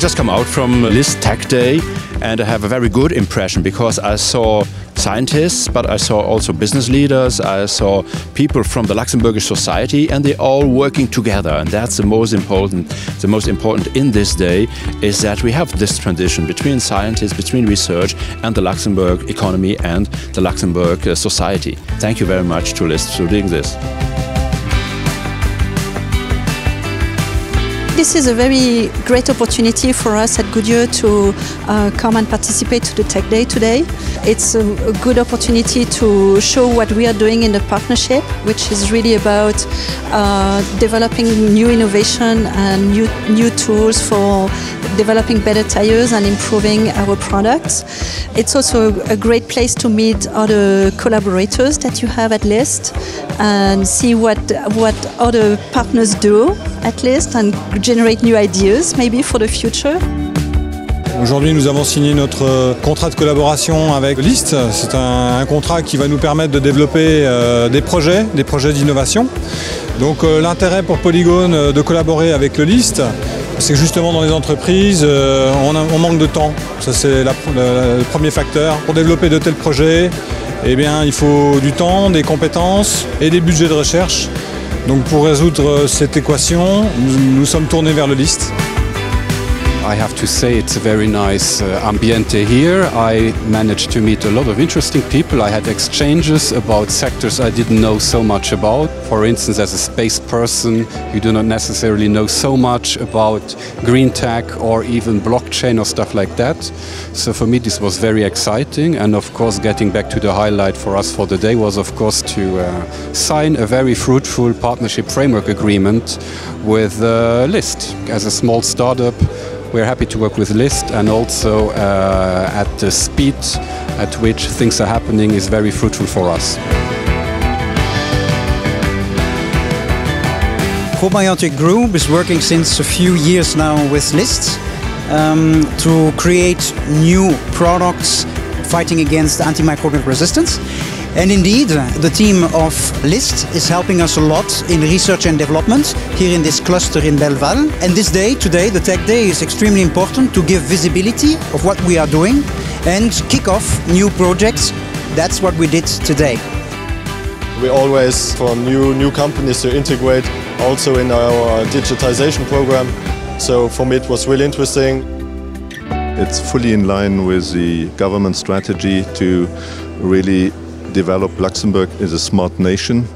just come out from List Tech Day and I have a very good impression because I saw scientists, but I saw also business leaders, I saw people from the Luxembourgish society, and they all working together. And that's the most important. The most important in this day is that we have this transition between scientists, between research, and the Luxembourg economy and the Luxembourg uh, society. Thank you very much to List for doing this. This is a very great opportunity for us at Goodyear to uh, come and participate to the Tech Day today. It's a, a, good opportunity to show what we are doing in the partnership, which is really about uh, developing new innovation and new, new tools for developing better tires and improving our products. It's also a great place to meet other collaborators that you have at List and see what, what other partners do at List and generate new ideas maybe for the future. Aujourd'hui, nous avons signé notre contrat de collaboration avec List. C'est un, un, contrat qui va nous permettre de développer euh, des projets, des projets d'innovation. Donc euh, l'intérêt pour Polygone euh, de collaborer avec le List, c'est justement dans les entreprises, euh, on, manque de temps. Ça c'est le premier facteur. Pour développer de tels projets, eh bien, il faut du temps, des compétences et des budgets de recherche. Donc pour résoudre cette équation, nous, nous sommes tournés vers le List. I have to say it's a very nice uh, ambiente here. I managed to meet a lot of interesting people. I had exchanges about sectors I didn't know so much about. For instance, as a space person, you do not necessarily know so much about green tech or even blockchain or stuff like that. So for me, this was very exciting. And of course, getting back to the highlight for us for the day was, of course, to uh, sign a very fruitful partnership framework agreement with uh, List as a small startup we're happy to work with List and also uh, at the speed at which things are happening is very fruitful for us. Probiotic Group is working since a few years now with List um, to create new products fighting against antimicrobial resistance. And indeed, the team of LIST is helping us a lot in research and development here in this cluster in Belval. And this day, today, the Tech Day, is extremely important to give visibility of what we are doing and kick off new projects. That's what we did today. We always, for new, new companies to integrate also in our digitization program. So for me, it was really interesting. It's fully in line with the government strategy to really develop Luxembourg as a smart nation.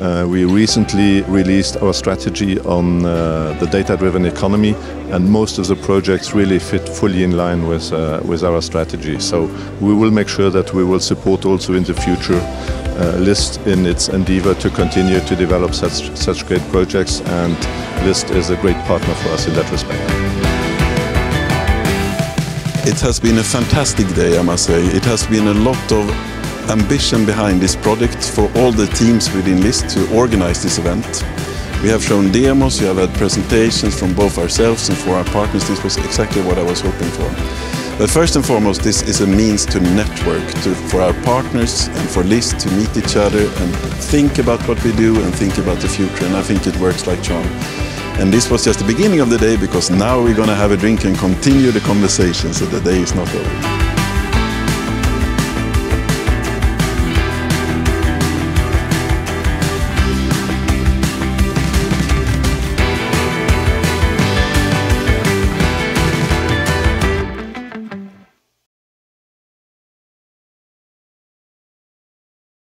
Uh, we recently released our strategy on uh, the data-driven economy and most of the projects really fit fully in line with, uh, with our strategy. So we will make sure that we will support also in the future uh, LIST in its endeavor to continue to develop such, such great projects and LIST is a great partner for us in that respect. It has been a fantastic day, I must say. It has been a lot of ambition behind this project for all the teams within LIST to organize this event. We have shown demos, we have had presentations from both ourselves and for our partners. This was exactly what I was hoping for. But first and foremost, this is a means to network, to, for our partners and for LIST to meet each other and think about what we do and think about the future. And I think it works like charm. And this was just the beginning of the day because now we're going to have a drink and continue the conversation so the day is not over.